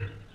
Mm-hmm.